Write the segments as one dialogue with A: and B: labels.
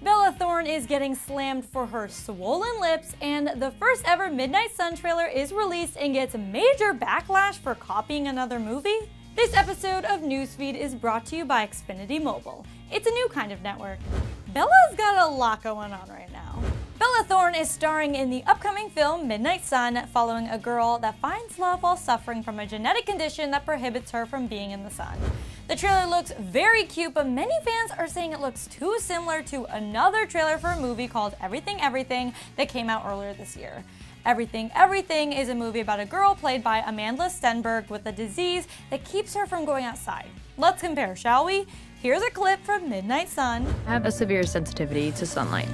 A: Bella Thorne is getting slammed for her swollen lips, and the first ever Midnight Sun trailer is released and gets major backlash for copying another movie. This episode of Newsfeed is brought to you by Xfinity Mobile. It's a new kind of network. Bella's got a lot going on right now. Bella Thorne is starring in the upcoming film Midnight Sun, following a girl that finds love while suffering from a genetic condition that prohibits her from being in the sun. The trailer looks very cute, but many fans are saying it looks too similar to another trailer for a movie called Everything Everything that came out earlier this year. Everything Everything is a movie about a girl played by Amandla Stenberg with a disease that keeps her from going outside. Let's compare, shall we? Here's a clip from Midnight Sun.
B: I have a severe sensitivity to sunlight.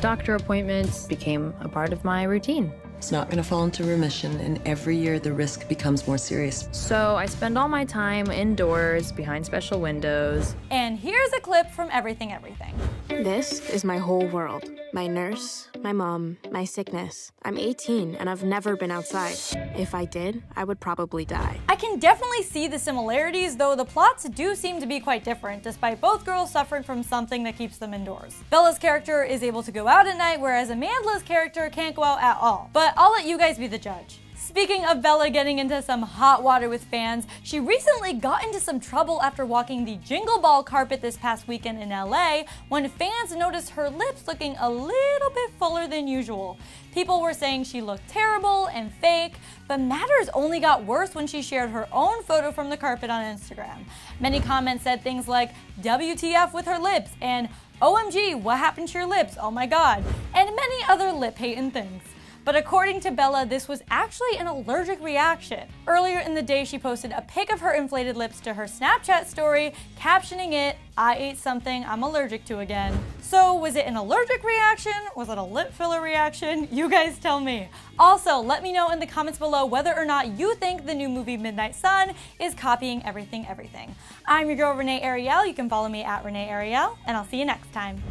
B: Doctor appointments became a part of my routine.
C: It's not going to fall into remission, and every year the risk becomes more serious.
B: So I spend all my time indoors, behind special windows.
A: And here's a clip from Everything Everything.
D: This is my whole world. My nurse, my mom, my sickness. I'm 18 and I've never been outside. If I did, I would probably die.
A: I can definitely see the similarities, though the plots do seem to be quite different, despite both girls suffering from something that keeps them indoors. Bella's character is able to go out at night, whereas Amandla's character can't go out at all. But I'll let you guys be the judge. Speaking of Bella getting into some hot water with fans, she recently got into some trouble after walking the Jingle Ball carpet this past weekend in LA when fans noticed her lips looking a little bit fuller than usual. People were saying she looked terrible and fake, but matters only got worse when she shared her own photo from the carpet on Instagram. Many comments said things like, WTF with her lips, and OMG, what happened to your lips? Oh my god, and many other lip hating things. But according to Bella, this was actually an allergic reaction. Earlier in the day, she posted a pic of her inflated lips to her Snapchat story, captioning it, I ate something I'm allergic to again. So was it an allergic reaction? Was it a lip filler reaction? You guys tell me. Also, let me know in the comments below whether or not you think the new movie Midnight Sun is copying everything everything. I'm your girl Renee Ariel. You can follow me at Renee Ariel, and I'll see you next time.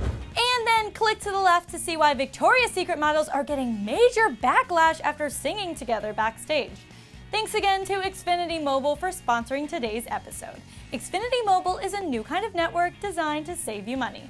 A: Click to the left to see why Victoria's Secret models are getting major backlash after singing together backstage. Thanks again to Xfinity Mobile for sponsoring today's episode. Xfinity Mobile is a new kind of network designed to save you money.